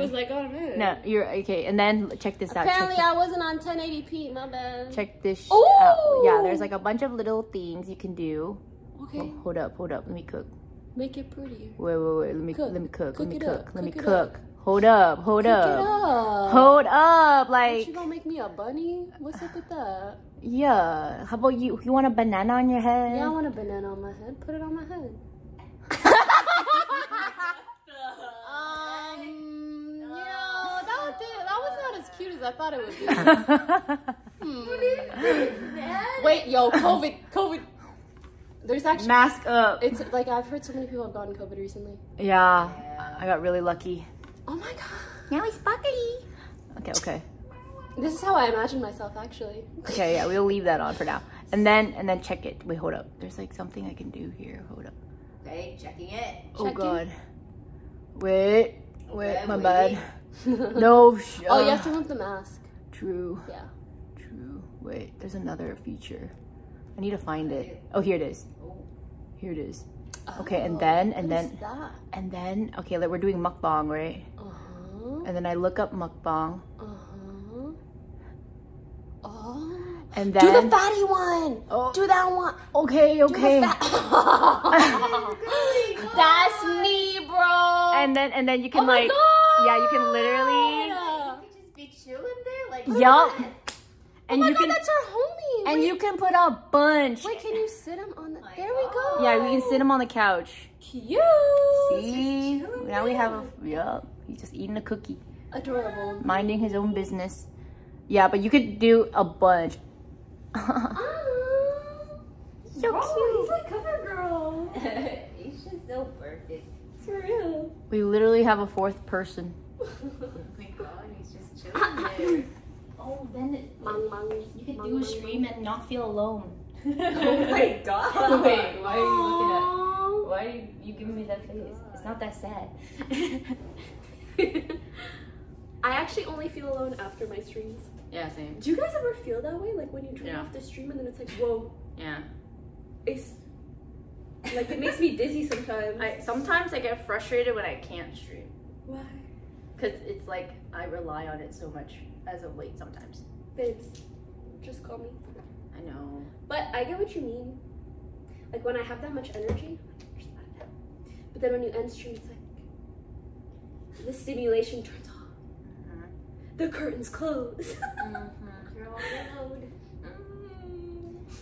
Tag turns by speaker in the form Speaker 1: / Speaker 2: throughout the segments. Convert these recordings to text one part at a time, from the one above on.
Speaker 1: It was like, oh man.
Speaker 2: No, you're okay. And then check this out.
Speaker 1: Apparently,
Speaker 2: check,
Speaker 1: I wasn't on 1080p. My bad.
Speaker 2: check this sh- out. Yeah, there's like a bunch of little things you can do.
Speaker 1: Okay,
Speaker 2: Oh, hold up, hold up. Let me cook.
Speaker 1: make it prettier.
Speaker 2: Wait, wait, wait. Let me
Speaker 1: Cook.
Speaker 2: let me cook.
Speaker 1: Cook
Speaker 2: let me
Speaker 1: it
Speaker 2: cook.
Speaker 1: up.
Speaker 2: Let me
Speaker 1: Cook it up.
Speaker 2: cook. Hold up, hold
Speaker 1: Cook
Speaker 2: up.
Speaker 1: it up.
Speaker 2: Hold up,
Speaker 1: What,
Speaker 2: like
Speaker 1: you gonna make me a bunny? What's up with that?
Speaker 2: yeah. How about you? You want a banana on your head?
Speaker 1: Yeah, I want a banana on my head. Put it on my head. cute as I thought it would be. Hmm. Wait, yo, COVID, COVID. There's actually
Speaker 2: Mask up.
Speaker 1: it's like I've heard so many people have gotten COVID recently.
Speaker 2: Yeah, I got really lucky.
Speaker 1: Oh my god.
Speaker 2: Now he's sparkly. Okay, okay,
Speaker 1: This is how I imagine myself actually.
Speaker 2: okay. Yeah, we'll leave that on for now. And then and then check it. Wait, hold up. There's like something I can do here. Hold up.
Speaker 3: Okay, checking it.
Speaker 2: Oh
Speaker 1: Checking.
Speaker 2: god. Wait, wait,
Speaker 3: Okay,
Speaker 2: my
Speaker 3: waiting.
Speaker 2: bad. No. Sh-
Speaker 1: Oh, you
Speaker 2: uh,
Speaker 1: have to remove the mask.
Speaker 2: True.
Speaker 1: Yeah.
Speaker 2: True. Wait, there's another feature. I need to find it. Oh, here it is.
Speaker 3: Oh.
Speaker 2: Here it is. Okay, and
Speaker 1: Oh,
Speaker 2: then- and
Speaker 1: what is
Speaker 2: then-
Speaker 1: that?
Speaker 2: And then, okay, like we're doing mukbang, right?
Speaker 1: Uh huh.
Speaker 2: And then I look up mukbang,
Speaker 1: Uh huh. Oh.
Speaker 2: and then Do
Speaker 1: the fatty one.
Speaker 2: Oh.
Speaker 1: Do that one.
Speaker 2: okay, okay.
Speaker 1: fat- That's me, bro.
Speaker 2: and then and then you can
Speaker 1: oh
Speaker 2: like,
Speaker 1: God.
Speaker 2: Yeah, you can literally,
Speaker 3: You could just be chilling there, like.
Speaker 2: yup,
Speaker 1: Oh
Speaker 2: and
Speaker 1: my
Speaker 2: you
Speaker 1: God,
Speaker 2: can
Speaker 1: that's our homie.
Speaker 2: and
Speaker 1: Wait,
Speaker 2: you can put a bunch.
Speaker 1: wait, can you sit him on the?
Speaker 3: my
Speaker 1: There we go.
Speaker 2: Yeah, we can sit him on the couch.
Speaker 1: Cute.
Speaker 2: See, now we have a yup. He's just eating a cookie,
Speaker 1: Adorable.
Speaker 2: minding his own business. Yeah, but you could do a bunch. Ah.
Speaker 1: so
Speaker 3: Bro, he's like cover girl. he's just so perfect.
Speaker 1: For real.
Speaker 2: We literally have a fourth person.
Speaker 3: Oh my god, he's just chilling there.
Speaker 2: Oh, then it,
Speaker 1: Mang, mang,
Speaker 2: you could
Speaker 1: mang,
Speaker 2: do a
Speaker 1: mang,
Speaker 2: stream and not feel alone.
Speaker 3: oh my god.
Speaker 2: Wait, why are you looking at? Why are you, you giving me that face? Oh it's not that sad.
Speaker 1: I actually only feel alone after my streams.
Speaker 2: yeah, same.
Speaker 1: Do you guys ever feel that way? Like when you turn
Speaker 2: Yeah.
Speaker 1: off the stream and then it's like, whoa,
Speaker 2: Yeah.
Speaker 1: it's like it makes me dizzy sometimes.
Speaker 2: I sometimes I get frustrated when I can't stream
Speaker 1: Why?
Speaker 2: because it's like I rely on it so much as of late. Sometimes
Speaker 1: Babes, just call me.
Speaker 2: I know.
Speaker 1: But I get what you mean. Like when I have that much energy, just let it out. But then when you end stream, it's like the stimulation turns off.
Speaker 2: Mhm.
Speaker 1: The curtains close.
Speaker 3: You're all alone.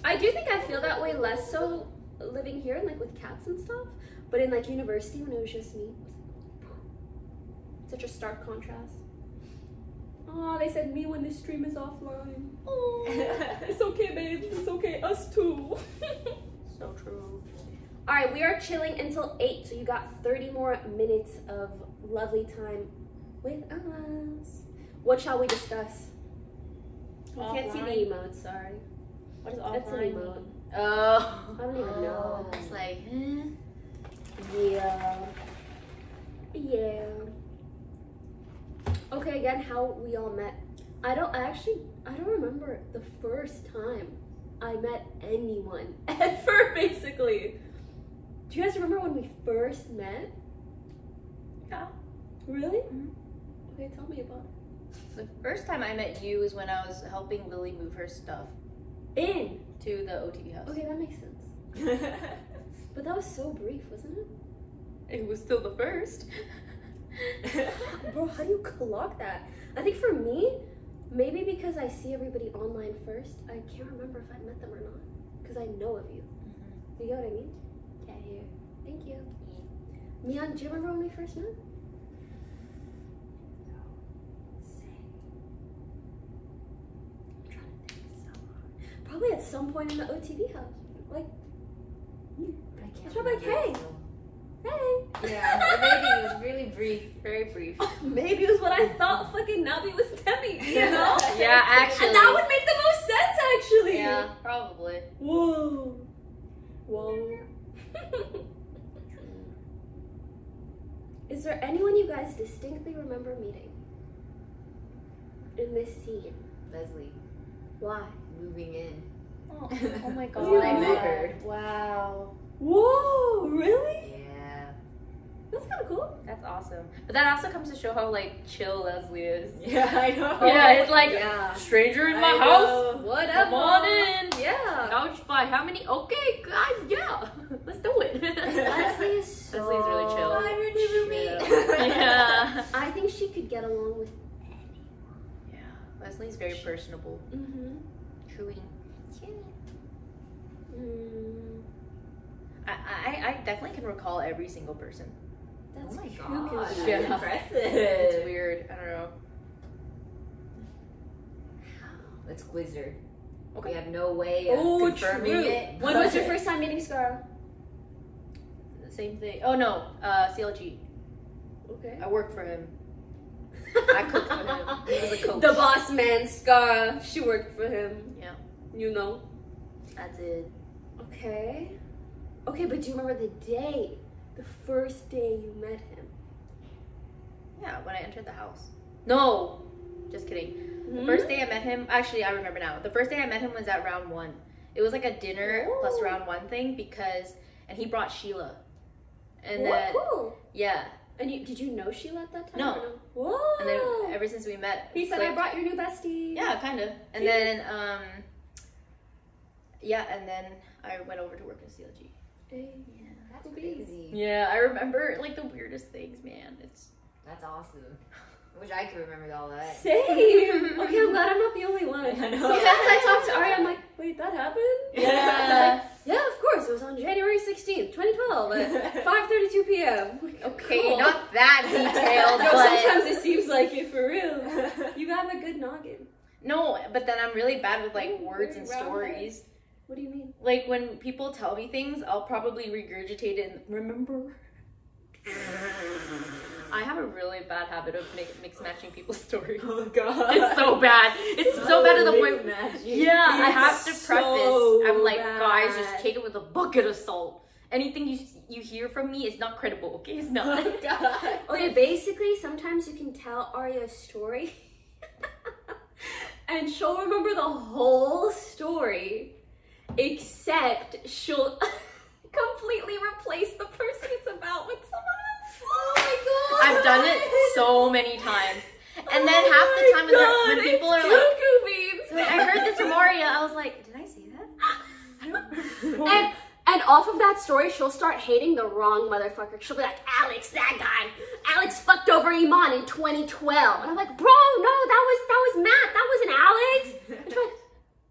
Speaker 1: I do think I feel that way less so living here and like with cats and stuff. But in like university when it was just me, it was like, such a stark contrast. Oh, they said me when this stream is offline. Oh, it's okay, babe It's okay. Us too.
Speaker 2: So true.
Speaker 1: All right, we are chilling until eight, so you got thirty more minutes of lovely time with us. What shall we discuss? I can't see the
Speaker 2: Offline.
Speaker 1: emotes. Sorry.
Speaker 2: What is
Speaker 1: That's an
Speaker 2: offline?
Speaker 1: emote.
Speaker 2: Oh.
Speaker 1: I don't even know.
Speaker 2: It's like, eh.
Speaker 1: Yeah. Yeah. Okay, again, how we all met. I don't I actually I don't remember the first time I met anyone ever basically. Do you guys remember when we first met?
Speaker 2: Yeah.
Speaker 1: Really?
Speaker 2: Mhm.
Speaker 1: Okay, tell me about it.
Speaker 2: The first time I met you was when I was helping Lily move her stuff
Speaker 1: In.
Speaker 2: to the OTV house.
Speaker 1: Okay, that makes sense. But that was so brief, wasn't it?
Speaker 2: It was still the first.
Speaker 1: Bro, how do you clock that? I think for me, maybe because I see everybody online first, I can't remember if I met them or not. Because I know of you. Mm-hmm. You get what I mean?
Speaker 2: Yeah, here.
Speaker 1: Thank you. Mian, do you remember when we first met? I'm trying to think so hard. Probably at some point in the OTV house. Like, I can't. it's probably like, hey, hey.
Speaker 2: Yeah, maybe it was really brief, very brief.
Speaker 1: Maybe it was what I thought fucking Nabi was Demi, you know?
Speaker 2: Yeah, actually.
Speaker 1: And that would make the most sense, actually.
Speaker 2: Yeah, probably.
Speaker 1: Whoa. Whoa. Is there anyone you guys distinctly remember meeting in this scene?
Speaker 3: Leslie
Speaker 1: Why?
Speaker 3: Moving in.
Speaker 2: Oh, oh my god.
Speaker 1: You
Speaker 3: met
Speaker 2: wow.
Speaker 3: her.
Speaker 2: Wow.
Speaker 1: Whoa, really?
Speaker 3: Yeah.
Speaker 1: That's kind of cool.
Speaker 2: That's awesome. But that also comes to show how like chill Leslie is.
Speaker 3: Yeah, I know.
Speaker 2: yeah, it's like
Speaker 1: yeah.
Speaker 2: stranger in
Speaker 3: I
Speaker 2: my
Speaker 3: know.
Speaker 2: house.
Speaker 1: Whatever.
Speaker 2: Come on in.
Speaker 1: Yeah.
Speaker 2: Couch by how many? Okay, guys, yeah, let's do it.
Speaker 1: Leslie is so.
Speaker 2: Leslie's really chill.
Speaker 3: I'm your new roommate.
Speaker 2: yeah.
Speaker 1: I think she could get along with. Anyone.
Speaker 2: Yeah. Leslie's very personable.
Speaker 1: Mm-hmm.
Speaker 2: Truly.
Speaker 1: Mm,
Speaker 2: I, I, I definitely can recall every single person.
Speaker 3: Oh
Speaker 1: that's
Speaker 3: my
Speaker 1: cuckoo.
Speaker 3: gosh, that's
Speaker 2: Yeah.
Speaker 3: impressive.
Speaker 2: It's weird. I don't know.
Speaker 3: Let's quiz her.
Speaker 2: Okay.
Speaker 3: We have no way of
Speaker 1: Oh,
Speaker 3: confirming
Speaker 1: true.
Speaker 3: it.
Speaker 1: When was your first time meeting Scar?
Speaker 2: The same thing. Oh no, uh, CLG.
Speaker 1: Okay.
Speaker 2: I worked for him. I cooked for him. He was a coach.
Speaker 1: The boss man, Scar. She worked for him.
Speaker 2: Yeah.
Speaker 1: You know.
Speaker 2: I did.
Speaker 1: Okay. Okay, but do you remember the day? The first day you met him?
Speaker 2: Yeah, when I entered the house. No, just kidding. The
Speaker 1: Hmm?
Speaker 2: first day I met him, actually, I remember now. The first day I met him was at round one. It was like a dinner plus round one thing because, and he brought Sheila. And
Speaker 1: Whoa,
Speaker 2: then,
Speaker 1: cool.
Speaker 2: yeah.
Speaker 1: And you did you know Sheila at that time?
Speaker 2: No.
Speaker 1: no? Whoa.
Speaker 2: And then ever since we met,
Speaker 1: he said,
Speaker 2: like-
Speaker 1: "I brought your new bestie."
Speaker 2: Yeah, kind of. And then, um, yeah, and then I went over to work in CLG.
Speaker 1: Hey.
Speaker 3: That's crazy.
Speaker 2: Yeah, I remember like the weirdest things, man. It's
Speaker 3: That's awesome. Wish I could remember all that.
Speaker 1: Same. okay, I'm glad I'm not the only one.
Speaker 3: I know.
Speaker 1: Sometimes I talk to Ari, I'm like, wait, that happened?
Speaker 2: Yeah.
Speaker 1: yeah, of course. It was on January 16th, 2012 at 5:32 p.m.
Speaker 2: okay,
Speaker 1: Cool.
Speaker 2: not that detailed,
Speaker 1: No,
Speaker 2: but
Speaker 1: sometimes it seems like it for real. You have a good noggin.
Speaker 2: no. But then I'm really bad with like
Speaker 1: Ooh,
Speaker 2: words and stories.
Speaker 1: What do you mean?
Speaker 2: Like when people tell me things, I'll probably regurgitate it and remember. I have a really bad habit of mix, mix matching people's stories.
Speaker 3: oh god.
Speaker 2: It's so bad. It's so bad to the point. Yeah, I have to
Speaker 1: It's
Speaker 2: preface.
Speaker 1: so
Speaker 2: I'm like, guys, just take it with a bucket of salt. Anything you you hear from me is not credible. Okay, it's not.
Speaker 3: Oh god.
Speaker 1: Okay, basically, sometimes you can tell Aria a story, and she'll remember the whole story, except she'll completely replace the person it's about with someone.
Speaker 3: Oh my god.
Speaker 2: I've done it so many times, and then
Speaker 1: Oh
Speaker 2: half the time when, they're- when
Speaker 1: God,
Speaker 2: people are like,
Speaker 1: beans.
Speaker 2: "Wait, "I heard this from Aria," I was like, "Did I say that?" I don't.
Speaker 1: And and off of that story, she'll start hating the wrong motherfucker. She'll be like, Alex, that guy. Alex fucked over Iman in 2012. And I'm like, bro, no, that was that was Matt. That wasn't Alex. And she's like,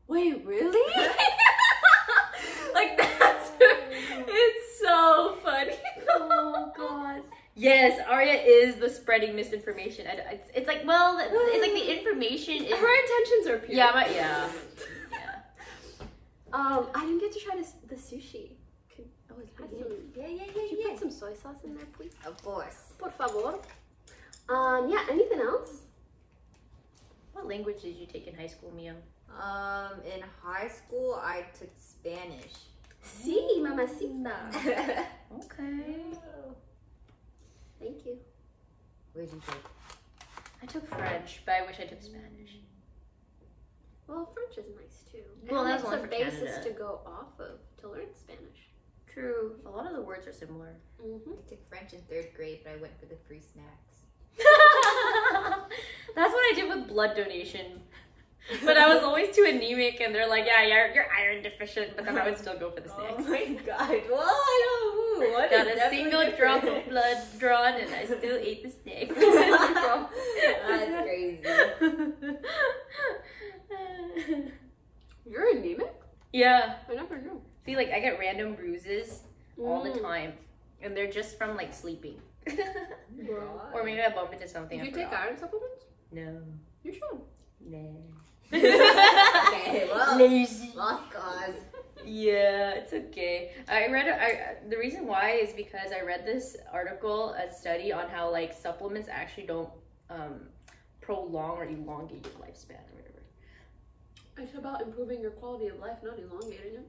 Speaker 1: wait, really? like that's it's so funny.
Speaker 2: Oh god. Yes, Aria is the spreading misinformation. It's, it's like, well, it's like the information is.
Speaker 1: Her intentions are pure.
Speaker 2: Yeah, but yeah. Yeah.
Speaker 1: Um, I didn't get to try this, the sushi. Could, oh, it's
Speaker 3: Have
Speaker 1: pretty
Speaker 3: some-
Speaker 1: good.
Speaker 3: Yeah, yeah,
Speaker 1: Could
Speaker 3: yeah,
Speaker 1: you
Speaker 3: yeah.
Speaker 1: put some soy sauce in there, please?
Speaker 3: Of course.
Speaker 1: Por favor. Um, yeah, anything else?
Speaker 2: What language did you take in high school, Mia?
Speaker 3: Um, in high school, I took Spanish.
Speaker 1: Sí, mamacita.
Speaker 2: Okay.
Speaker 1: Thank you.
Speaker 3: what did you take?
Speaker 2: I took French, but I wish I took Spanish.
Speaker 1: Well, French is nice too.
Speaker 2: Well,
Speaker 1: and
Speaker 2: that's
Speaker 1: it's a basis
Speaker 2: Canada.
Speaker 1: to go off of to learn Spanish.
Speaker 2: True. A lot of the words are similar.
Speaker 1: Mm-hmm.
Speaker 3: I took French in third grade, but I went for the free snacks.
Speaker 2: That's what I did with blood donation. But I was always too anemic, and they're like, "Yeah, you're you're iron deficient." But then I would still go for the snacks.
Speaker 3: Oh my god. Well, I don't know. What
Speaker 2: Not a single drop of blood drawn, and I still ate the snacks.
Speaker 3: That's crazy.
Speaker 1: You're anemic?
Speaker 2: yeah.
Speaker 1: I never knew.
Speaker 2: See, like I get random bruises all the
Speaker 1: Mm.
Speaker 2: time, and they're just from like sleeping. Or maybe I bumped into something. I
Speaker 1: you take iron supplements?
Speaker 2: No.
Speaker 1: You should.
Speaker 2: No.
Speaker 3: Okay, well,
Speaker 2: Lazy.
Speaker 3: lost cause.
Speaker 2: Yeah, it's okay. I read I the reason why is because I read this article, a study on how like supplements actually don't um prolong or elongate your lifespan or whatever.
Speaker 1: It's about improving your quality of life, not elongating it.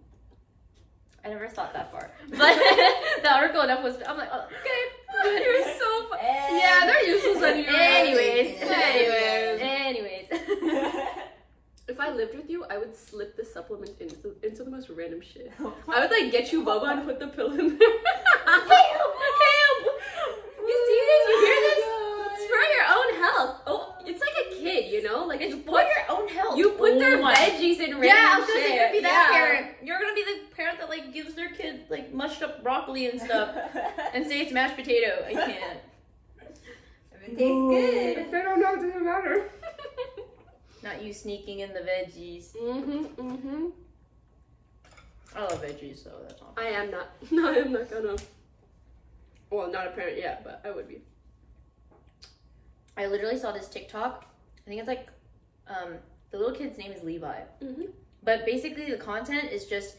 Speaker 2: I never thought that far. But the article enough was I'm like, oh, okay. good.
Speaker 1: You're so fu- Yeah, they're useless anyway.
Speaker 2: Anyways. Anyways. Anyways.
Speaker 1: If I lived with you, I would slip the supplement into, into the most random shit. I would like get you boba and put the pill in there.
Speaker 2: Help! Help!
Speaker 1: You
Speaker 2: see this?
Speaker 1: You hear oh this?
Speaker 2: It's for
Speaker 1: your own health. Oh, it's like a kid, you know? Like it's for
Speaker 2: your own health.
Speaker 1: You put
Speaker 2: oh
Speaker 1: their
Speaker 2: my.
Speaker 1: veggies in random
Speaker 2: Yeah, I was gonna say you're gonna be that
Speaker 1: yeah.
Speaker 2: parent. You're gonna be the parent that like gives their kid like mushed up broccoli and stuff, and say it's mashed potato. I can't.
Speaker 3: It tastes good.
Speaker 1: If they don't know, it doesn't matter.
Speaker 2: Not you sneaking in the veggies.
Speaker 1: mm-hmm, mm-hmm.
Speaker 2: I love veggies, so that's all.
Speaker 1: I am not. No, I am not gonna. Well, not a parent yet, but I would be.
Speaker 2: I literally saw this TikTok. I think it's like, um, the little kid's name is Levi.
Speaker 1: Mm-hmm.
Speaker 2: But basically, the content is just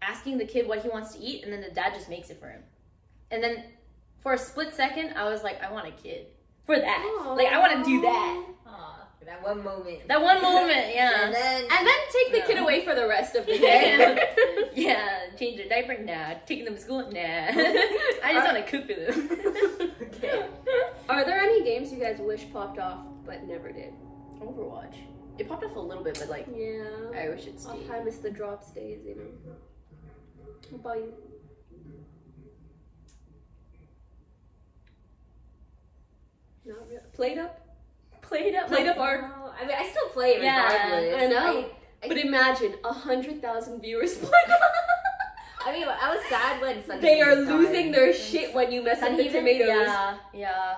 Speaker 2: asking the kid what he wants to eat, and then the dad just makes it for him. And then for a split second, I was like, I want a kid for that. Like, I want to do that.
Speaker 3: Aw, for that one moment.
Speaker 2: That one moment, yeah.
Speaker 3: And then.
Speaker 1: And then take the kid away for the rest of the day.
Speaker 2: yeah, change their diaper? Nah. Taking them to school? Nah. I just want to cook for them.
Speaker 3: okay.
Speaker 1: Are there any games you guys wish popped off but never did?
Speaker 2: Overwatch. It popped off a little bit, but like,
Speaker 1: Yeah.
Speaker 2: I wish it
Speaker 1: Oh,
Speaker 2: stayed.
Speaker 1: I miss the drop stays, you know. What about you? Not really. Played up?
Speaker 2: Played up.
Speaker 1: Played up.
Speaker 3: No, I mean, I still play it
Speaker 2: Yeah,
Speaker 3: regardless.
Speaker 1: I know.
Speaker 3: I, I,
Speaker 1: But imagine a hundred thousand viewers played
Speaker 3: I mean, I was sad when Sunday
Speaker 1: They are losing their shit when you mess up the tomatoes.
Speaker 2: Yeah, yeah.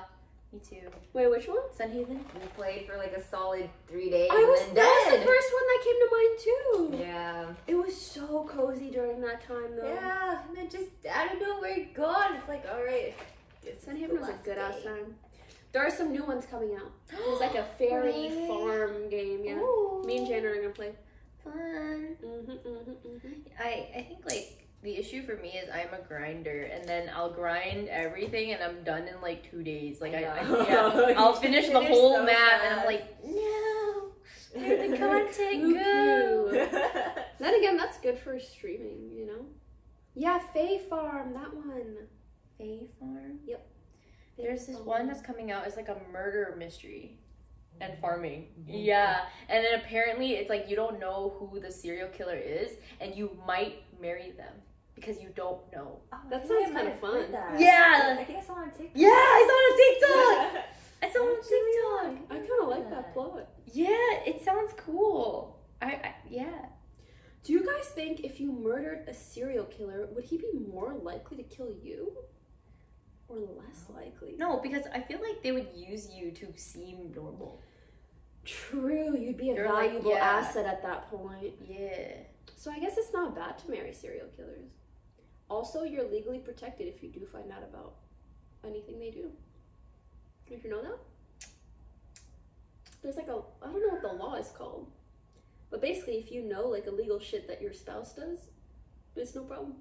Speaker 2: Me too.
Speaker 1: Wait, which one?
Speaker 2: Sunhaven?
Speaker 3: We played for like a solid three days
Speaker 1: I
Speaker 3: and
Speaker 1: was
Speaker 3: then
Speaker 1: that was the first one that came to mind too.
Speaker 3: Yeah.
Speaker 1: It was so cozy during that time though.
Speaker 3: Yeah, and then just out of nowhere gone. It's like, all right.
Speaker 1: Sunhaven was a good ass time. There are some new ones coming out. There's like a fairy
Speaker 3: Really?
Speaker 1: farm game, yeah.
Speaker 3: Ooh.
Speaker 1: Me and Jan are gonna play.
Speaker 2: Fun.
Speaker 1: Mm-hmm, mm-hmm, mm-hmm.
Speaker 2: I, I think like the issue for me is I'm a grinder and then I'll grind everything and I'm done in like two days. Like I, I yeah, I'll finish the whole
Speaker 3: so
Speaker 2: map and I'm like, no, where'd the content go?
Speaker 1: Then again, that's good for streaming, you know? Yeah, Fae Farm, that one.
Speaker 2: Fae Farm?
Speaker 1: Yep.
Speaker 2: There's this one that's coming out. It's like a murder mystery and farming. Mm-hmm. Yeah. And then apparently it's like you don't know who the serial killer is and you might marry them because you don't know.
Speaker 3: Oh,
Speaker 1: That
Speaker 3: I think I
Speaker 1: sounds kinda fun.
Speaker 3: that.
Speaker 2: Yeah.
Speaker 3: I think I saw on TikTok.
Speaker 2: Yeah, I saw on TikTok. I saw on TikTok.
Speaker 1: I kind of like that plot.
Speaker 2: Yeah, it sounds cool. I, I yeah.
Speaker 1: Do you guys think if you murdered a serial killer, would he be more likely to kill you? Or less likely?
Speaker 2: No, because I feel like they would use you to seem normal.
Speaker 1: True, you'd be a
Speaker 2: You're like,
Speaker 1: valuable
Speaker 2: yeah.
Speaker 1: asset at that point.
Speaker 2: Yeah.
Speaker 1: So I guess it's not bad to marry serial killers. Also, you're legally protected if you do find out about anything they do. Did you know that? There's like a I don't know what the law is called. But basically if you know like illegal shit that your spouse does, it's no problem.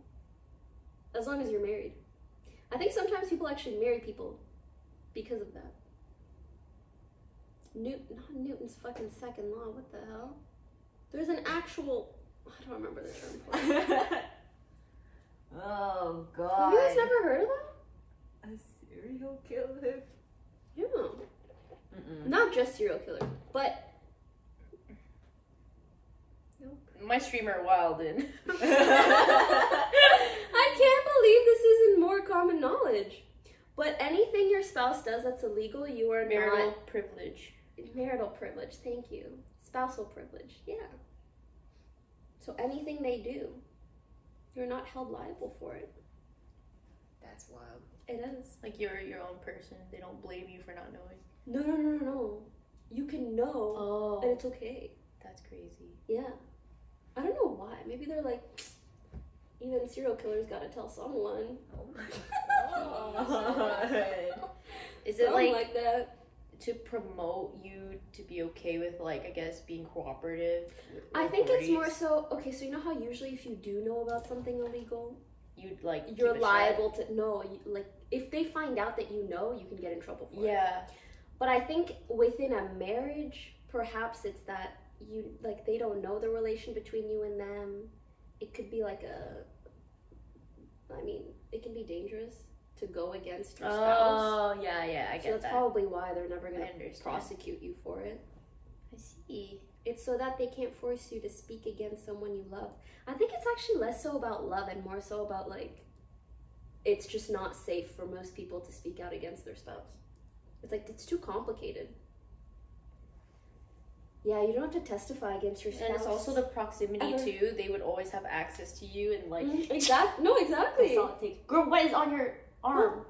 Speaker 1: As long as you're married. I think sometimes people actually marry people because of that. Newton, not Newton's fucking second law. What the hell? There's an actual. I don't remember the term. for it.
Speaker 3: oh
Speaker 1: Have
Speaker 3: god.
Speaker 1: you guys never heard of that?
Speaker 3: a serial killer?
Speaker 1: Yeah.
Speaker 3: Mm-mm.
Speaker 1: Not just serial killer, but
Speaker 2: My streamer Wilden.
Speaker 1: I can't believe this isn't more common knowledge. But anything your spouse does that's illegal, you are
Speaker 2: Marital privilege.
Speaker 1: not marital privilege. Thank you. Spousal privilege. Yeah. So anything they do, you're not held liable for it.
Speaker 3: That's wild.
Speaker 1: It is.
Speaker 2: Like you're your own person. They don't blame you for not knowing.
Speaker 1: No, no, no, no, no. You can know,
Speaker 2: oh, and
Speaker 1: it's okay.
Speaker 2: that's crazy.
Speaker 1: Yeah. I don't know why. Maybe they're like, even serial killers gotta tell someone.
Speaker 3: Oh my god.
Speaker 2: Is it like,
Speaker 1: like that?
Speaker 2: to promote you to be okay with like I guess being cooperative?
Speaker 1: I think it's more so okay. So you know how usually if you do know about something illegal,
Speaker 2: you'd like
Speaker 1: you're liable to no. You, like if they find out that you know, you can get in trouble for it.
Speaker 2: Yeah.
Speaker 1: But I think within a marriage, perhaps it's that you like they don't know the relation between you and them. It could be like a. I mean, it can be dangerous to go against your oh, spouse.
Speaker 2: Oh yeah, yeah, I
Speaker 1: so
Speaker 2: get
Speaker 1: that's
Speaker 2: that.
Speaker 1: probably why they're never gonna prosecute you for it.
Speaker 2: I see.
Speaker 1: It's so that they can't force you to speak against someone you love. I think it's actually less so about love and more so about like it's just not safe for most people to speak out against their spouse. It's like it's too complicated. Yeah, you don't have to testify against your spouse.
Speaker 2: And it's also the proximity
Speaker 1: Ever.
Speaker 2: too. They would always have access to you and like
Speaker 1: Mm, exact. No, exactly.
Speaker 2: That's all it takes. Girl, what is on your arm?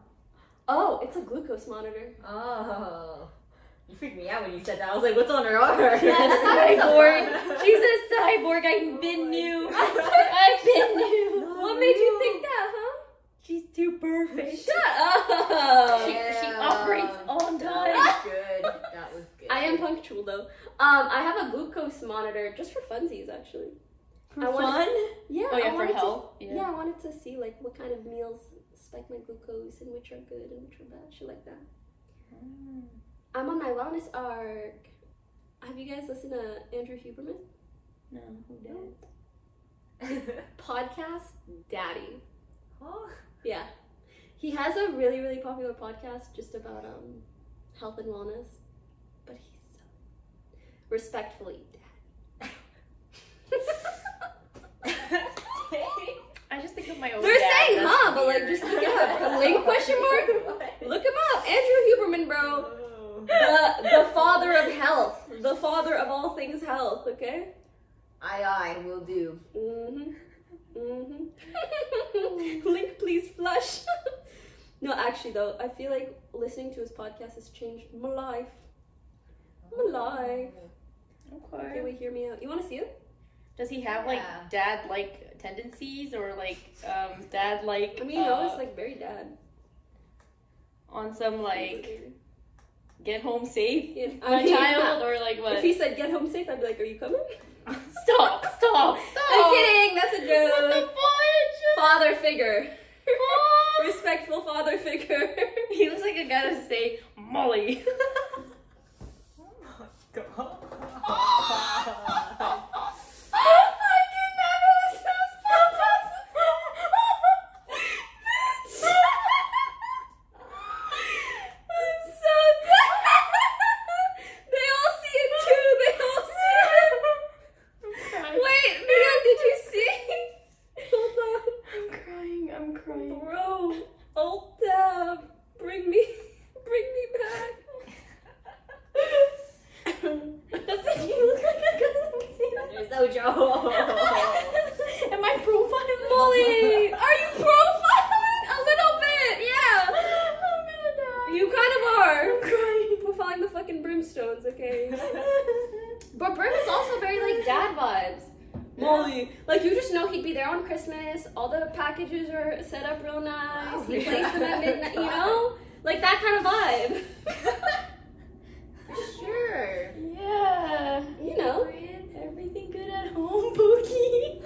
Speaker 1: Oh, it's a glucose monitor.
Speaker 3: Oh. You freaked me out when you said that. I was like, what's on her arm?
Speaker 2: cyborg. She's a cyborg. I've been new. I've been new.
Speaker 1: What made you think that, huh?
Speaker 2: She's too perfect.
Speaker 1: Shut up.
Speaker 2: She, she operates on
Speaker 3: That
Speaker 2: time.
Speaker 3: was good. That was good.
Speaker 1: I am punctual though. Um, I have a glucose monitor just for funsies, actually.
Speaker 2: For
Speaker 1: I
Speaker 2: fun?
Speaker 1: Yeah.
Speaker 2: Oh
Speaker 1: I
Speaker 2: yeah, for
Speaker 1: wanted to-
Speaker 2: health.
Speaker 1: yeah. I wanted to see like what kind of meals spike my glucose and which are good and which are bad, shit like that.
Speaker 2: Mm.
Speaker 1: I'm on my wellness arc. Have you guys listened to Andrew Huberman
Speaker 2: No, who did?
Speaker 1: podcast? Daddy.
Speaker 3: Huh?
Speaker 1: Yeah. He has a really, really popular podcast just about um health and wellness. But he's so respectfully dad.
Speaker 2: I just think of my own.
Speaker 1: They're
Speaker 2: dad.
Speaker 1: saying
Speaker 2: That's
Speaker 1: huh, but like just look it up. A link question mark? Look him up. Andrew Huberman, bro. The the father of health. The father of all things health, okay?
Speaker 3: Aye, aye, will do.
Speaker 1: Mm-hmm. Mm-hmm. Link please flush. no, actually though, I feel like listening to his podcast has changed my life. My life. Okay,
Speaker 2: Can
Speaker 1: we hear me out. You wanna see it?
Speaker 2: Does he have like
Speaker 3: Yeah.
Speaker 2: dad like tendencies or like um dad like
Speaker 1: I mean, no,
Speaker 2: uh,
Speaker 1: it's like very dad.
Speaker 2: on some like get home safe
Speaker 1: Yeah, I
Speaker 2: my
Speaker 1: mean,
Speaker 2: child or like what?
Speaker 1: If he said get home safe, I'd be like, are you coming?
Speaker 2: Stop! Stop! Stop!
Speaker 1: I'm kidding. That's a joke.
Speaker 2: What the
Speaker 1: joke.
Speaker 2: fudge?
Speaker 1: Father figure.
Speaker 2: Oh.
Speaker 1: Respectful father figure.
Speaker 2: he looks like a guy to say Molly.
Speaker 1: I can never this I'm so dead. They all see it too. They all see it. Wait, Mia, did you see? Hold
Speaker 2: I'm crying. I'm
Speaker 1: on.
Speaker 2: crying.
Speaker 1: Bro, alt tab. Bring me, bring me back. Doesn't he look like a good
Speaker 3: There's Ojo.
Speaker 2: Am I profiling
Speaker 1: Molly, are you profiling? A little bit, yeah.
Speaker 2: I'm gonna die.
Speaker 1: You kind of are.
Speaker 2: I'm crying.
Speaker 1: Profiling the fucking brimstones, okay? But Brim is also very like dad vibes. Molly, like you just know he'd be there on Christmas. All the packages are set up real nice.
Speaker 3: Wow.
Speaker 1: He plays them at midnight, you know, like that kind of vibe.
Speaker 3: For sure.
Speaker 2: Yeah.
Speaker 1: You know.
Speaker 2: Everything good at home, Bookie?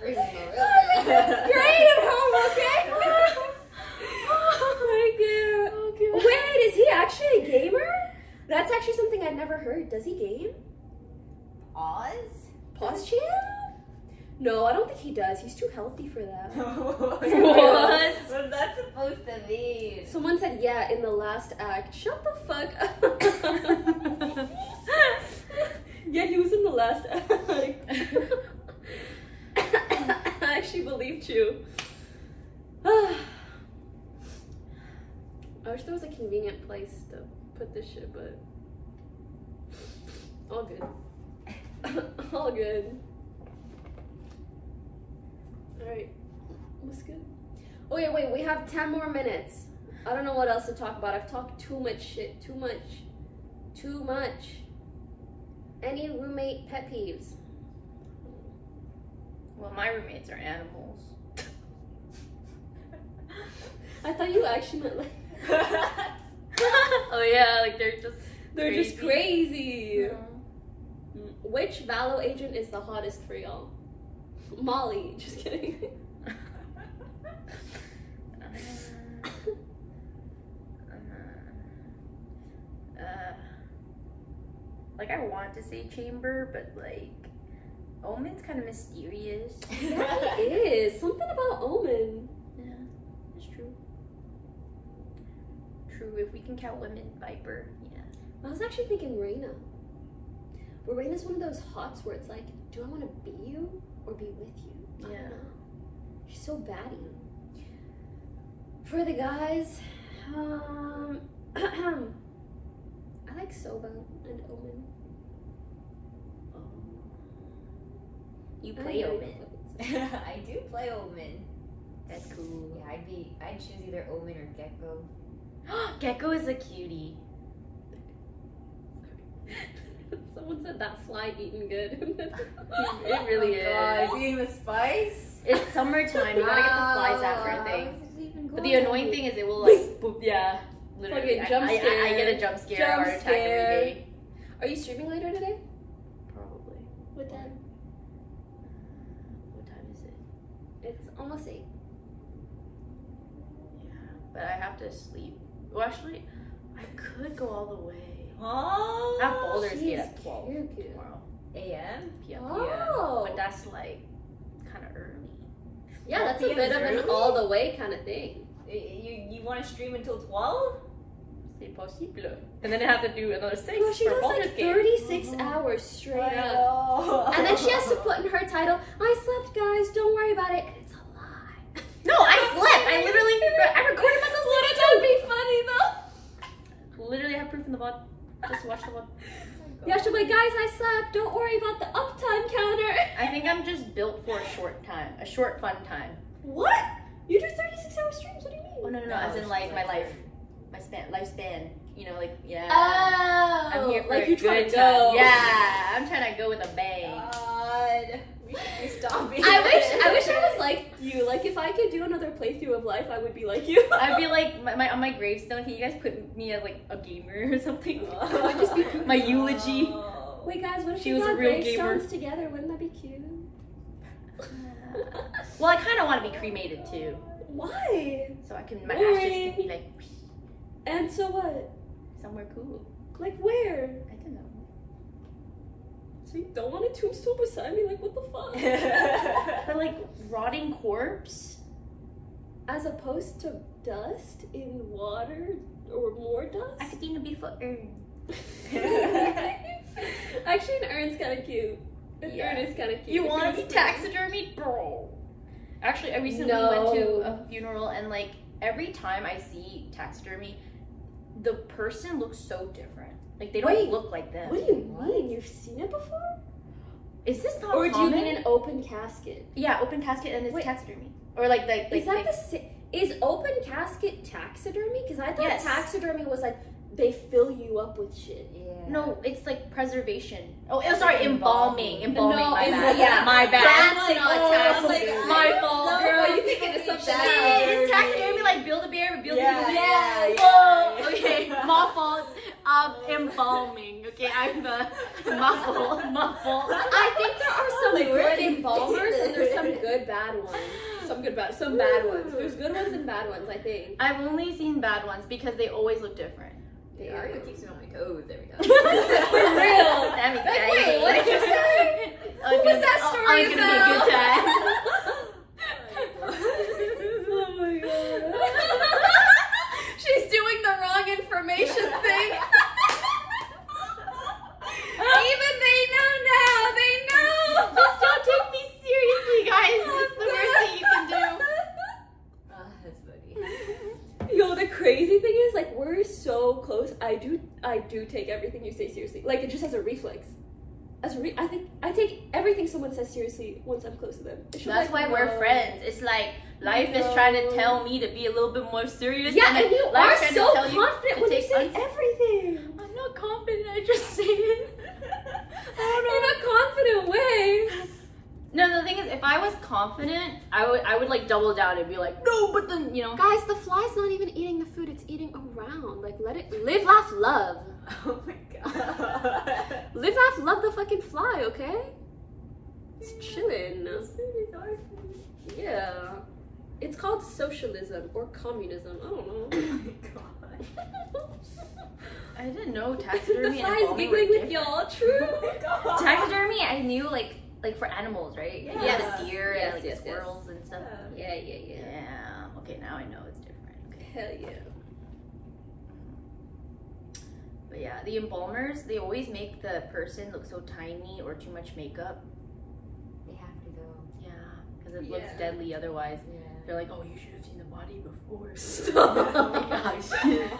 Speaker 1: Great at home, okay? oh my god. Wait, is he actually a gamer? That's actually something I'd never heard. Does he game?
Speaker 3: Oz?
Speaker 1: Pause champ? No, I don't think he does. He's too healthy for that.
Speaker 3: what?
Speaker 2: What?
Speaker 3: was that supposed to mean?
Speaker 1: Someone said, yeah, in the last act. Shut the fuck up. yeah, he was in the last act. I actually believed you. I wish there was a convenient place to put this shit, but all good. all good. Alright. What's good? Oh yeah, wait, we have 10 more minutes. I don't know what else to talk about. I've talked too much shit. Too much. Too much. Any roommate pet peeves?
Speaker 2: Well, my roommates are animals.
Speaker 1: I thought you actually meant like
Speaker 2: oh yeah, like they're just
Speaker 1: they're just crazy.
Speaker 2: No.
Speaker 1: Mm, which Valo agent is the hottest for y'all? Molly. Just kidding.
Speaker 2: Uh, uh, uh, like I want to say chamber, but like Omen's kind of mysterious.
Speaker 1: yeah, it is. Something about Omen.
Speaker 2: Yeah, that's true. True, if we can count women, Viper. Yeah.
Speaker 1: I was actually thinking Reyna. But Reyna's one of those hots where it's like, do I want to be you or be with you? I
Speaker 2: Yeah.
Speaker 1: She's so batty. For the guys, Um, I like Sova and Omen.
Speaker 2: You play
Speaker 1: like
Speaker 2: Omen.
Speaker 1: Omen.
Speaker 3: I do play Omen.
Speaker 2: That's cool.
Speaker 3: Yeah, I'd be. I'd choose either Omen or Gekko.
Speaker 2: Gekko is a cutie.
Speaker 1: Someone said that fly eating good.
Speaker 2: It really
Speaker 3: oh God,
Speaker 2: is.
Speaker 3: eating with spice.
Speaker 2: It's summertime. You gotta get the flies after a
Speaker 3: Wow,
Speaker 2: thing.
Speaker 3: how is this even
Speaker 2: But the annoying thing is it will like boop, yeah. Literally,
Speaker 1: Fucking
Speaker 2: I,
Speaker 1: jump
Speaker 2: I, I, I get a jump scare
Speaker 1: Jump
Speaker 2: heart attack
Speaker 1: scare.
Speaker 2: every day.
Speaker 1: Are you streaming later today?
Speaker 2: Probably.
Speaker 1: What time?
Speaker 2: What time is it?
Speaker 1: It's almost eight.
Speaker 2: Yeah, but I have to sleep. Well, actually, I could go all the way.
Speaker 3: Oh.
Speaker 2: I have Baldur's Gate at 12
Speaker 1: cute,
Speaker 2: tomorrow.
Speaker 3: A.M.
Speaker 2: PM.
Speaker 1: Oh.
Speaker 2: But that's like kind of early.
Speaker 1: Yeah, that's a
Speaker 3: 12
Speaker 1: bit of an
Speaker 3: early?
Speaker 1: all the way kind of thing.
Speaker 3: You you want to stream until twelve?
Speaker 2: C'est possible. And then I have to do another six
Speaker 1: Well, she
Speaker 2: for
Speaker 1: does like 36
Speaker 3: Mhm.
Speaker 1: hours straight up. And then she has to put in her title, I slept, guys, don't worry about it. And it's a lie.
Speaker 2: No, I slept. I literally, I recorded myself sleeping
Speaker 1: That'd
Speaker 2: too.
Speaker 1: be funny though.
Speaker 2: Literally have proof in the VOD. Just watch the VOD.
Speaker 1: Yeah, she'll be like, guys, I slept. Don't worry about the uptime counter.
Speaker 2: I think I'm just built for a short time, a short fun time.
Speaker 1: What? You do 36 hour streams? What do you mean?
Speaker 2: Oh no, no, no,
Speaker 3: No,
Speaker 2: as in like my
Speaker 3: like-
Speaker 2: life, my span, lifespan. You know, like yeah.
Speaker 1: Oh,
Speaker 2: I'm here for
Speaker 1: like you
Speaker 2: good
Speaker 1: trying to
Speaker 2: time.
Speaker 1: go.
Speaker 2: Yeah, I'm trying to go with a bang.
Speaker 3: God, we should be.
Speaker 1: I wish I wish. I was like you. Like if I could do another playthrough of life, I would be like you.
Speaker 2: I'd be like my, my on my gravestone. Can you guys put me as like a gamer or something?
Speaker 1: I'd just be
Speaker 2: my oh. eulogy.
Speaker 3: Oh.
Speaker 1: Wait, guys, what if
Speaker 2: She
Speaker 1: we
Speaker 2: was a
Speaker 1: got
Speaker 2: real
Speaker 1: gravestones
Speaker 2: gamer.
Speaker 1: together? Wouldn't that be cute?
Speaker 2: Well, I kind of want to be cremated too,
Speaker 1: Why?
Speaker 2: so I can my ashes can be like
Speaker 1: And so what?
Speaker 2: somewhere cool.
Speaker 1: Like where?
Speaker 2: I don't.
Speaker 1: So you don't want a tombstone beside me? Like what the fuck?
Speaker 2: But like rotting corpse.
Speaker 1: As opposed to dust in water or more dust.
Speaker 2: I could be in a beautiful urn.
Speaker 1: Actually, an urn's kind of cute. An
Speaker 2: Yeah.
Speaker 1: urn is kind of cute.
Speaker 2: You want to be
Speaker 1: was
Speaker 2: taxidermied, bro? Actually, I recently
Speaker 1: No.
Speaker 2: went to a funeral, and like every time I see taxidermy, the person looks so different. Like they don't
Speaker 1: Wait,
Speaker 2: look like them.
Speaker 1: What do you mean? You've seen it before?
Speaker 2: Is this not
Speaker 1: Or do you mean an open casket?
Speaker 2: yeah, open casket and it's
Speaker 1: Wait.
Speaker 2: taxidermy, or like like like,
Speaker 1: is that
Speaker 2: like
Speaker 1: the same? Is open casket taxidermy? Because I thought
Speaker 2: Yes.
Speaker 1: taxidermy was like they fill you up with shit.
Speaker 3: yeah.
Speaker 2: no, it's like preservation. Oh, oh sorry, embalming,
Speaker 3: Embalming.
Speaker 1: No,
Speaker 2: my bad.
Speaker 1: yeah.
Speaker 2: my bad.
Speaker 1: That's
Speaker 3: like,
Speaker 1: not
Speaker 3: oh,
Speaker 1: taxidermy.
Speaker 3: like,
Speaker 2: My fault,
Speaker 1: girl. You
Speaker 3: if
Speaker 1: thinking
Speaker 3: it's
Speaker 1: of something else.
Speaker 2: Is taxidermy like build a bear, build
Speaker 3: Yeah,
Speaker 2: a
Speaker 3: yeah,
Speaker 2: bear?
Speaker 3: yeah.
Speaker 2: Oh, okay, my fault. Um, embalming. Okay, I'm the muffle. Muffle.
Speaker 1: I think there are some
Speaker 3: Like,
Speaker 1: good
Speaker 3: where do you
Speaker 1: embalmers and there's some good bad ones. Some good bad, some bad ones. There's good ones and bad ones. I think.
Speaker 2: I've only seen bad ones because they always look different.
Speaker 3: They Yeah, Aria keeps me on my toes every time.
Speaker 1: For real.
Speaker 2: That'd be
Speaker 1: Like, wait, what did you say? What was that
Speaker 2: gonna- oh,
Speaker 1: story
Speaker 2: Oh, it's gonna be a good time.
Speaker 1: oh my god. She's doing the wrong information thing. Even they know now. They know.
Speaker 2: Just don't take me seriously, guys. That's the worst thing you can do.
Speaker 3: Ah, that's funny.
Speaker 1: Yo, the crazy thing is, like, we're so close. I do, I do take everything you say seriously. Like, it just has a reflex. As a re- I think I take everything someone says seriously once I'm close to them. It's
Speaker 2: That's
Speaker 1: like,
Speaker 2: why we're friends. It's like life is trying to tell me to be a little bit more serious.
Speaker 1: Yeah,
Speaker 2: then
Speaker 1: and you are so confident when you say everything.
Speaker 2: I'm not confident. I just say it.
Speaker 1: In a confident way.
Speaker 2: No, the thing is, if I was confident, I would I would like double down and be like, no, but then you know.
Speaker 1: Guys, the fly's not even eating the food, it's eating around. Like, let it live, laugh, love.
Speaker 3: Oh my god.
Speaker 1: Live, laugh, love the fucking fly, okay? It's chillin'. Yeah. It's called socialism or communism. I don't know.
Speaker 3: Oh my god.
Speaker 2: I didn't know taxidermy and
Speaker 1: fly's
Speaker 2: embalming were
Speaker 1: giggling with y'all. True.
Speaker 3: Oh my god.
Speaker 2: Taxidermy, I knew like like for animals, right?
Speaker 3: Yeah.
Speaker 2: Yeah, the deer
Speaker 1: Yes,
Speaker 2: and like
Speaker 1: yes,
Speaker 2: the
Speaker 1: yes.
Speaker 2: squirrels and stuff.
Speaker 1: Yeah, yeah, yeah.
Speaker 2: Yeah. Okay, now I know it's different. Okay.
Speaker 1: Hell yeah.
Speaker 2: But yeah, the embalmers, they always make the person look so tiny or too much makeup.
Speaker 3: They have to though.
Speaker 2: Yeah, because it looks deadly otherwise.
Speaker 3: Yeah.
Speaker 2: They're like, oh, you should have seen body before.
Speaker 1: Stop.
Speaker 2: oh gosh.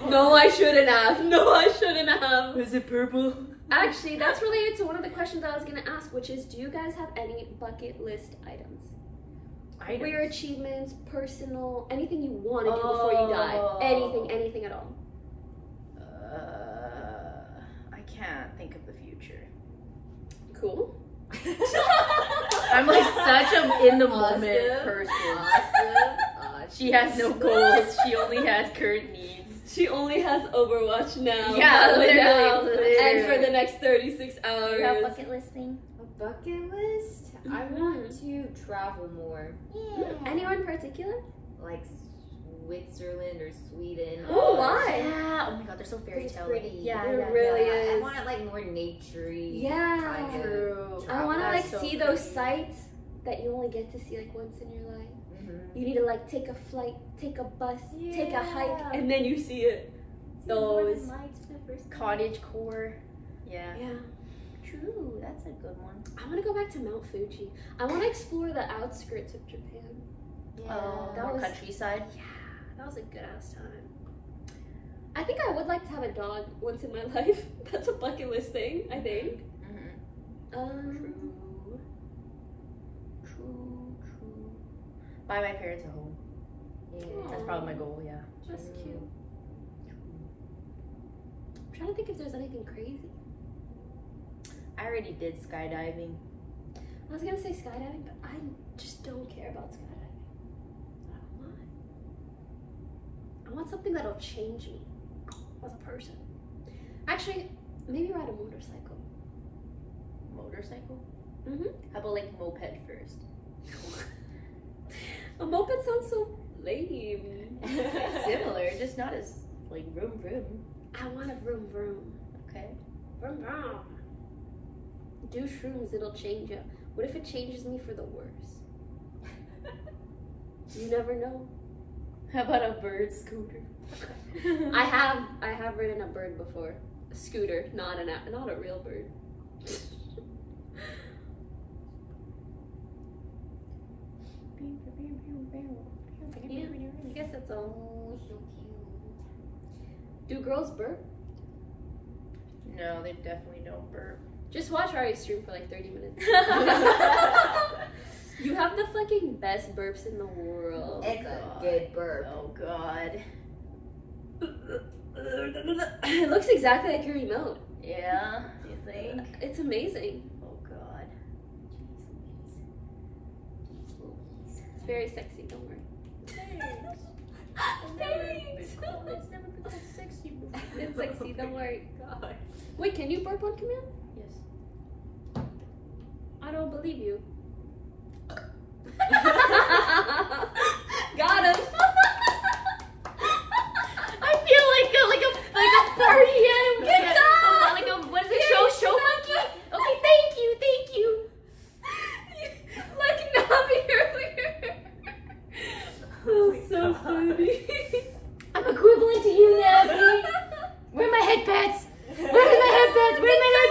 Speaker 1: No, I shouldn't have. No, I shouldn't have.
Speaker 2: Was it purple?
Speaker 1: Actually, that's related to one of the questions I was gonna ask, which is, do you guys have any bucket list items? Career achievements, personal, anything you want to do before you die.
Speaker 2: Oh.
Speaker 1: Anything, anything at all.
Speaker 2: Uh, I can't think of the future.
Speaker 1: Cool.
Speaker 2: I'm like such a in the moment
Speaker 3: Awesome.
Speaker 2: person.
Speaker 3: Awesome. Awesome.
Speaker 2: She has no goals. She only has current needs.
Speaker 1: She only has Overwatch now.
Speaker 2: Yeah, literally, literally.
Speaker 1: And for the next 36 hours.
Speaker 2: You have bucket list thing?
Speaker 3: A bucket list? I
Speaker 1: Mhm.
Speaker 3: want to travel more.
Speaker 2: Yeah.
Speaker 1: Anyone in particular?
Speaker 3: Like Switzerland or Sweden.
Speaker 1: Oh, why?
Speaker 2: Yeah. Oh my god, they're so fairy
Speaker 3: It's
Speaker 2: tale.
Speaker 3: pretty.
Speaker 2: Yeah,
Speaker 1: It
Speaker 2: yeah,
Speaker 1: really
Speaker 2: yeah.
Speaker 3: I want it like more naturey.
Speaker 1: Yeah.
Speaker 2: True.
Speaker 1: I want to like
Speaker 2: so
Speaker 1: see those
Speaker 2: pretty.
Speaker 1: sights that you only get to see like once in your life.
Speaker 3: Mhm.
Speaker 1: You need to like take a flight, take a bus, take a hike, and then you see it. Those-
Speaker 3: Lights the first.
Speaker 2: Cottage core. Yeah.
Speaker 1: Yeah.
Speaker 2: True. That's a good one.
Speaker 1: I want to go back to Mount Fuji. I want to explore the outskirts of Japan.
Speaker 3: Yeah.
Speaker 2: Oh,
Speaker 1: that
Speaker 2: more
Speaker 1: was-
Speaker 2: countryside.
Speaker 1: Yeah, that was a good ass time. I think I would like to have a dog once in my life. That's a bucket list thing, I think.
Speaker 2: Mm-hmm.
Speaker 1: Um,
Speaker 2: True. Buy my parents a home.
Speaker 3: Yeah.
Speaker 2: That's probably my goal. Yeah.
Speaker 1: that's cute. I'm trying to think if there's anything crazy.
Speaker 2: I already did skydiving.
Speaker 1: I was gonna say skydiving, but I just don't care about skydiving. I don't want. I want something that'll change me as a person. Actually, maybe ride a motorcycle.
Speaker 2: Motorcycle.
Speaker 1: Mm-hmm.
Speaker 2: How about like moped first?
Speaker 1: a moped sounds so lame.
Speaker 2: Similar, just not as like vroom vroom.
Speaker 1: I want a vroom vroom.
Speaker 2: Okay.
Speaker 1: Vroom vroom. Do shrooms, it'll change you. What if it changes me for the worse? You never know.
Speaker 2: How about a bird scooter?
Speaker 1: I have I have ridden a bird before. A scooter, not an not a real bird. Yeah, I guess that's all.
Speaker 3: So.
Speaker 1: Do girls burp?
Speaker 2: No, they definitely don't burp.
Speaker 1: Just watch Ari's stream for like 30 minutes. you have the fucking best burps in the world.
Speaker 3: It's a good burp.
Speaker 2: Oh god.
Speaker 1: it looks exactly like your remote.
Speaker 2: Yeah. You think?
Speaker 1: It's amazing.
Speaker 2: Oh god.
Speaker 1: It's very sexy, don't worry.
Speaker 2: Thanks.
Speaker 1: Thanks.
Speaker 2: It's never been that sexy before.
Speaker 1: It's sexy, don't worry.
Speaker 2: God.
Speaker 1: Wait, can you burp on command?
Speaker 2: Yes.
Speaker 1: I don't believe you. Got him.
Speaker 2: I feel like a like a like a party animal.
Speaker 1: Good
Speaker 2: Yeah.
Speaker 1: job.
Speaker 2: Like a what is it? Show show monkey. Okay, thank you, thank you.
Speaker 1: like Navi earlier.
Speaker 2: Oh
Speaker 1: That's so funny.
Speaker 2: I'm equivalent to you, Navi. Where are my head pats? Where are my head pats? Where are my head?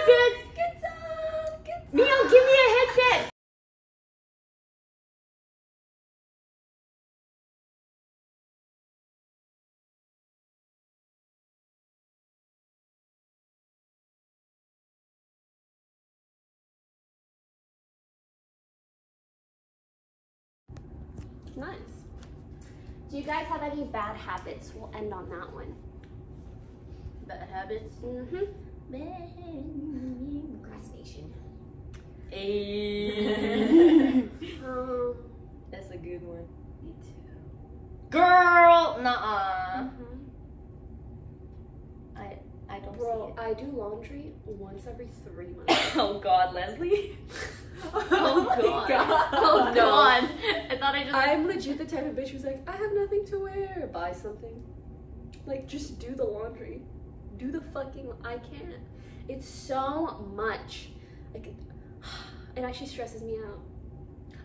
Speaker 1: Good job. Good
Speaker 2: give me a head.
Speaker 1: Nice. Do you guys have any bad habits? We'll end on that one.
Speaker 2: Bad habits.
Speaker 1: Mm-hmm.
Speaker 3: Procrastination.
Speaker 2: Hey.
Speaker 1: Um,
Speaker 2: That's a good one.
Speaker 1: me too.
Speaker 2: Girl, nuh-uh.
Speaker 1: Mhm.
Speaker 2: I I don't
Speaker 1: Bro, I do laundry once every three months.
Speaker 2: Oh God, Leslie.
Speaker 1: Oh
Speaker 2: my
Speaker 1: God.
Speaker 2: Oh
Speaker 1: Oh.
Speaker 2: God. I thought I just.
Speaker 1: I'm legit the type of bitch who's like, I have nothing to wear. Buy something. Like, just do the laundry. Do the fucking. I can't. It's so much. Like, it, actually stresses me out.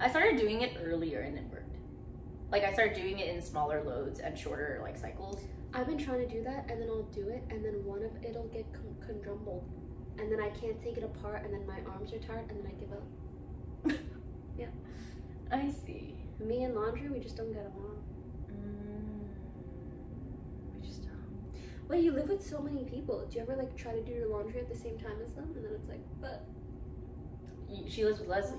Speaker 2: I started doing it earlier and it worked. Like I started doing it in smaller loads and shorter like cycles.
Speaker 1: I've been trying to do that, and then I'll do it, and then one of it'll get con- conjumbled, and then I can't take it apart, and then my arms are tired, and then I give up. Yeah.
Speaker 2: I see.
Speaker 1: Me and laundry, we just don't get along. We just don't. But you live with so many people. Do you ever like try to do your laundry at the same time as them, and then it's like, but
Speaker 2: She lives with Leslie.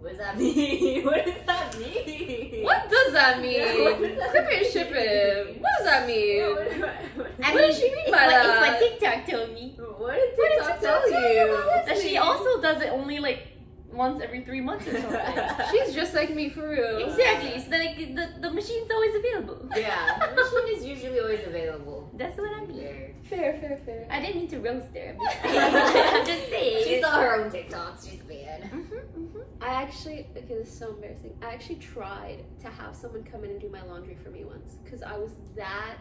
Speaker 3: What does that mean? What does that mean?
Speaker 1: what does that mean?
Speaker 3: What does that
Speaker 1: Crip it,
Speaker 3: mean?
Speaker 1: ship it. What does that mean?
Speaker 3: Yeah, what- what-
Speaker 2: I
Speaker 1: What does she mean by
Speaker 2: what,
Speaker 1: that?
Speaker 2: It's what TikTok told me.
Speaker 3: What did
Speaker 1: What did
Speaker 3: TikTok
Speaker 1: TikTok
Speaker 3: tell
Speaker 1: tell
Speaker 3: you?
Speaker 1: you
Speaker 2: That she also does it only like once every three months or something.
Speaker 1: She's just like me for real.
Speaker 2: exactly. So like the, the machine's always available.
Speaker 3: Yeah, the machine is usually always available.
Speaker 2: That's what I mean.
Speaker 3: There.
Speaker 1: Fair, fair, fair.
Speaker 2: I didn't mean to roast her. I'm just saying.
Speaker 3: She saw her own TikToks. She's bad.
Speaker 2: Mhm, mhm.
Speaker 1: I actually okay, this is so embarrassing. I actually tried to have someone come in and do my laundry for me once because I was that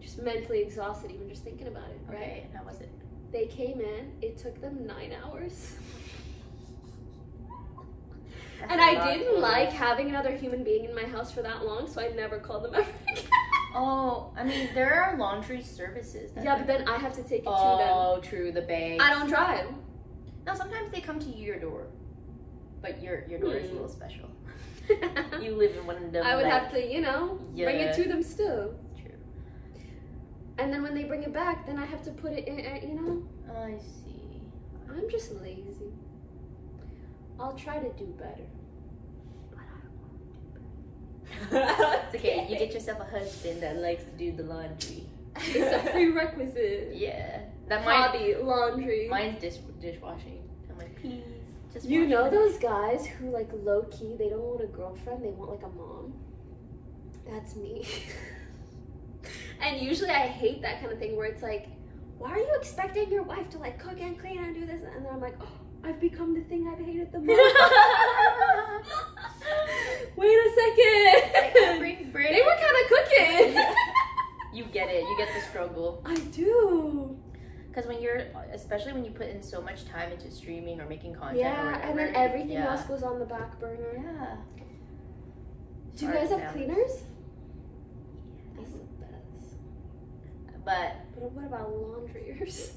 Speaker 1: just mentally exhausted even just thinking about it. Right?
Speaker 2: Okay, how was it?
Speaker 1: They came in. It took them nine hours.
Speaker 2: That's
Speaker 1: And I didn't like having another human being in my house for that long, so I never called them ever again.
Speaker 2: Oh, I mean, there are laundry services. that-
Speaker 1: yeah, but then I have to take it to them.
Speaker 2: Oh, true. The bag.
Speaker 1: I don't drive.
Speaker 2: No, sometimes they come to your door, but your your door is a
Speaker 1: Hmm.
Speaker 2: little special. You live in one of them.
Speaker 1: I would
Speaker 2: like,
Speaker 1: have to, you know, bring it to them still.
Speaker 2: True.
Speaker 1: And then when they bring it back, then I have to put it in, uh, you know.
Speaker 2: I see.
Speaker 1: I'm just lazy. I'll try to do better.
Speaker 2: It's okay. You get yourself a husband that likes to do the laundry.
Speaker 1: It's a prerequisite.
Speaker 2: Yeah. That mine.
Speaker 1: Hobby, laundry.
Speaker 2: Mine's dish dishwashing. I'm like, please, just.
Speaker 1: You know
Speaker 2: it."
Speaker 1: those guys who like low key, they don't want a girlfriend, they want like a mom. That's me. and usually I hate that kind of thing where it's like, why are you expecting your wife to like cook and clean and do this? And then I'm like, oh, I've become the thing I've hated the most. Wait a second.
Speaker 2: Like, I bring
Speaker 1: they were kind of cooking.
Speaker 2: You get it. You get the struggle.
Speaker 1: I do.
Speaker 2: Because when you're, especially when you put in so much time into streaming or making content. or
Speaker 1: Yeah, and then everything
Speaker 2: yeah.
Speaker 1: else goes on the back burner.
Speaker 2: Yeah.
Speaker 1: Do you
Speaker 2: Hard
Speaker 1: guys have
Speaker 2: balance.
Speaker 1: cleaners? That's the best.
Speaker 2: But
Speaker 1: But what about laundryers?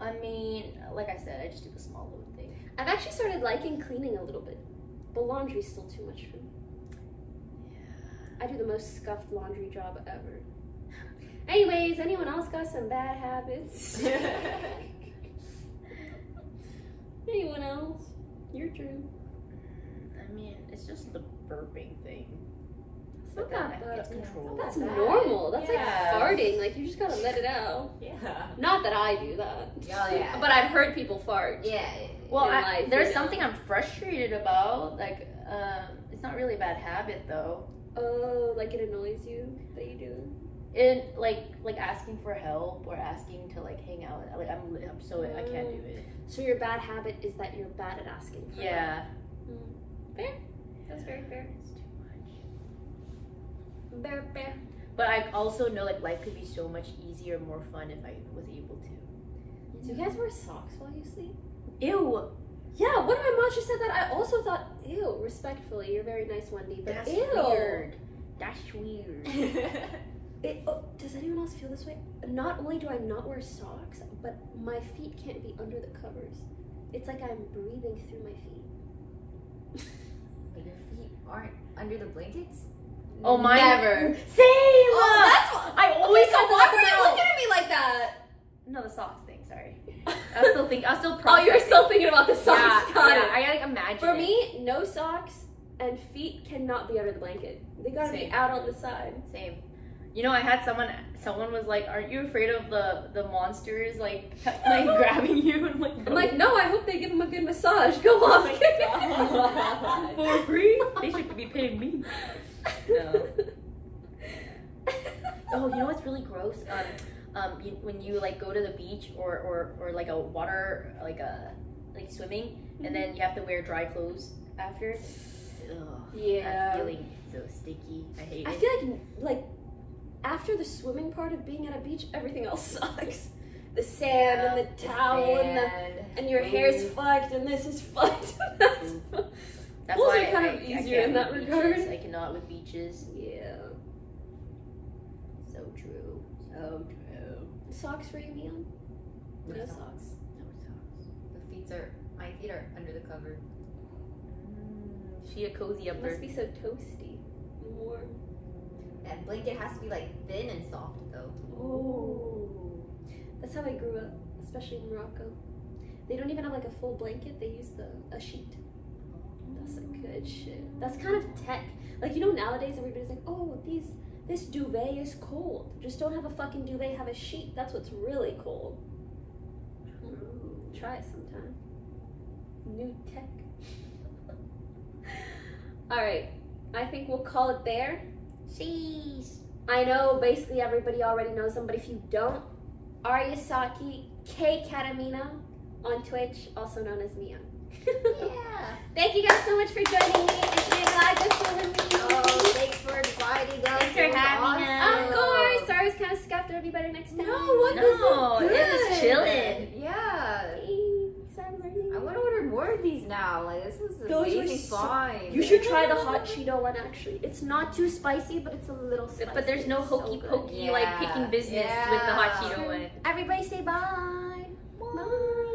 Speaker 2: I mean, like I said, I just do the small little thing.
Speaker 1: I've actually started liking cleaning a little bit, but laundry's still too much for me. Yeah. I do the most scuffed laundry job ever. Anyways, anyone else got some bad habits? anyone else? Your turn.
Speaker 2: Mm, I mean, it's just the burping thing.
Speaker 1: It's
Speaker 2: But
Speaker 1: not
Speaker 2: then
Speaker 1: that
Speaker 2: I get
Speaker 1: bad. That's
Speaker 3: Not bad.
Speaker 1: normal. That's
Speaker 3: Yeah.
Speaker 1: like farting. Like you just gotta let it out.
Speaker 3: yeah.
Speaker 1: Not that I do that.
Speaker 3: Oh, yeah.
Speaker 1: But I've heard people fart.
Speaker 3: Yeah.
Speaker 2: Well,
Speaker 1: in
Speaker 2: I,
Speaker 1: life,
Speaker 2: there's
Speaker 1: you know.
Speaker 2: something I'm frustrated about. Like, um, it's not really a bad habit though.
Speaker 1: Oh, like it annoys you that you do.
Speaker 2: It like like asking for help or asking to like hang out. Like I'm, I'm so I can't do it.
Speaker 1: So your bad habit is that you're bad at asking for
Speaker 2: Yeah.
Speaker 1: help. Fair. That's very fair.
Speaker 2: It's too much.
Speaker 1: Fair, fair.
Speaker 2: But I also know like life could be so much easier, more fun if I was able to.
Speaker 1: Do you guys wear socks while you sleep?
Speaker 2: Ew.
Speaker 1: Yeah, one of my moms just said that. I also thought, ew, respectfully, you're very nice, Wendy, but
Speaker 2: That's
Speaker 1: ew.
Speaker 2: weird. That's weird.
Speaker 1: It, oh, does anyone else feel this way? Not only do I not wear socks, but my feet can't be under the covers. It's like I'm breathing through my feet.
Speaker 3: But your feet aren't under the blankets?
Speaker 2: Oh, my.
Speaker 1: Never.
Speaker 2: Same.
Speaker 1: Oh, that's why.
Speaker 2: I always
Speaker 1: Okay, so
Speaker 2: have
Speaker 1: why
Speaker 2: them
Speaker 1: were you
Speaker 2: out.
Speaker 1: looking at me like that?
Speaker 2: No, the socks thing. Sorry. I was still think. I was still.
Speaker 1: Oh, you were
Speaker 2: processing.
Speaker 1: still thinking about the socks.
Speaker 2: Yeah,
Speaker 1: Got
Speaker 2: yeah,
Speaker 1: it.
Speaker 2: I like imagine.
Speaker 1: For
Speaker 2: it.
Speaker 1: me, no socks and feet cannot be under the blanket. They gotta
Speaker 2: Same.
Speaker 1: be out on the side.
Speaker 2: Same. You know, I had someone. Someone was like, "Aren't you afraid of the the monsters like like grabbing you?" And I'm like,
Speaker 1: I'm like, no, I hope they give them a good massage. Go oh off.
Speaker 3: God.
Speaker 2: for free? They should be paying me. No. Oh, you know what's really gross? Um, um, you, when you like go to the beach or, or, or like a water like a like swimming, and then you have to wear dry clothes after. Ugh,
Speaker 1: Yeah.
Speaker 2: That feeling so sticky. I hate
Speaker 1: I
Speaker 2: it.
Speaker 1: feel like like after the swimming part of being at a beach, everything else sucks. The sand and the towel and the and your hair's fucked and this is fucked. That's Pools
Speaker 2: why
Speaker 1: are kind
Speaker 2: I,
Speaker 1: of easier in that
Speaker 2: with
Speaker 1: regard.
Speaker 2: beaches. I cannot with beaches.
Speaker 1: yeah.
Speaker 2: So true. So true.
Speaker 1: Socks for you, Leon?
Speaker 3: No
Speaker 1: No
Speaker 3: socks.
Speaker 1: socks.
Speaker 2: No socks.
Speaker 3: The feet are my feet are under the cover.
Speaker 2: Mm, she a cozy
Speaker 1: It
Speaker 2: upper.
Speaker 1: must be so toasty. and Warm.
Speaker 3: And blanket has to be like thin and soft though.
Speaker 1: Oh. That's how I grew up, especially in Morocco. They don't even have like a full blanket, they use the a sheet. That's some good shit. That's kind of tech. Like you know nowadays everybody's like, oh these this duvet is cold. Just don't have a fucking duvet, have a sheet. That's what's really cold. Try it sometime. New tech. Alright. I think we'll call it there.
Speaker 3: Sheesh.
Speaker 1: I know basically everybody already knows them, but if you don't, AriaSaki K Katamina on Twitch, also known as Mia.
Speaker 3: Yeah.
Speaker 1: Thank you guys so much for joining me and being live this me.
Speaker 3: Oh, thanks for inviting us.
Speaker 2: Thanks for having
Speaker 3: awesome.
Speaker 1: Of course, sorry I was kind of scuffed. It'll be better next time.
Speaker 3: No, what
Speaker 2: No,
Speaker 3: this is
Speaker 2: it was chilling.
Speaker 3: Yeah. I want to order more of these now. Like this was
Speaker 1: Those
Speaker 3: amazing
Speaker 1: so-
Speaker 3: fine.
Speaker 1: You should try the hot Cheeto one actually. It's not too spicy, but it's a little spicy.
Speaker 2: But there's no
Speaker 1: It's so
Speaker 2: hokey
Speaker 1: good.
Speaker 2: pokey like
Speaker 3: Yeah.
Speaker 2: picking business with the hot Cheeto one.
Speaker 1: Everybody say bye. bye.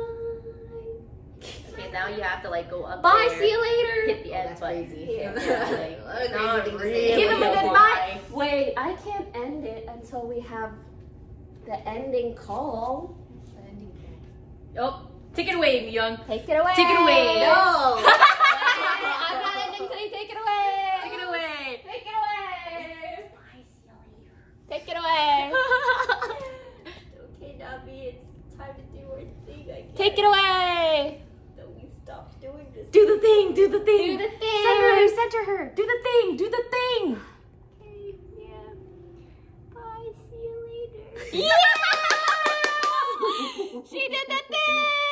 Speaker 2: Okay, now you have to like go up
Speaker 1: Bye.
Speaker 2: there,
Speaker 1: See you later.
Speaker 2: hit the
Speaker 3: Oh,
Speaker 2: end
Speaker 3: that's
Speaker 2: button.
Speaker 3: crazy.
Speaker 1: Yeah.
Speaker 2: like,
Speaker 3: What a
Speaker 2: not
Speaker 3: crazy thing to
Speaker 2: really.
Speaker 1: Give him a goodbye. Wait, I can't end it until we have the ending call.
Speaker 2: Oh, take it away, Young.
Speaker 1: Take it away.
Speaker 2: Take it away.
Speaker 3: No.
Speaker 1: I'm not ending today. Take it away.
Speaker 2: Take it away.
Speaker 1: Take it away. Take it away.
Speaker 3: okay, Nabi, it's time to do our thing.
Speaker 1: Take it away.
Speaker 3: Stop doing this.
Speaker 2: Do the thing, do the thing.
Speaker 1: Do the thing.
Speaker 2: Center her, center her. Do the thing, do the thing.
Speaker 3: Okay, yeah. Bye, see you later. Yeah!
Speaker 2: she
Speaker 1: did
Speaker 2: the thing!